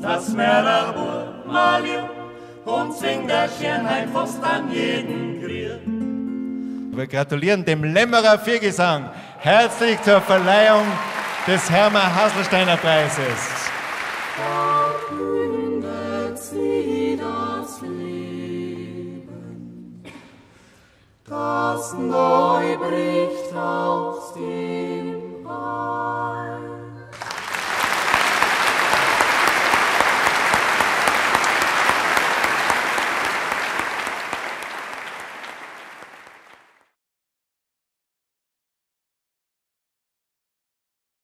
das Merabur Malium und zwing der Schönheit fast an jeden Grill. Wir gratulieren dem Lämmerer Viergesang herzlich zur Verleihung des Hermann Haselsteiner Preises. Verkündet sie das Leben, das neu bricht auf.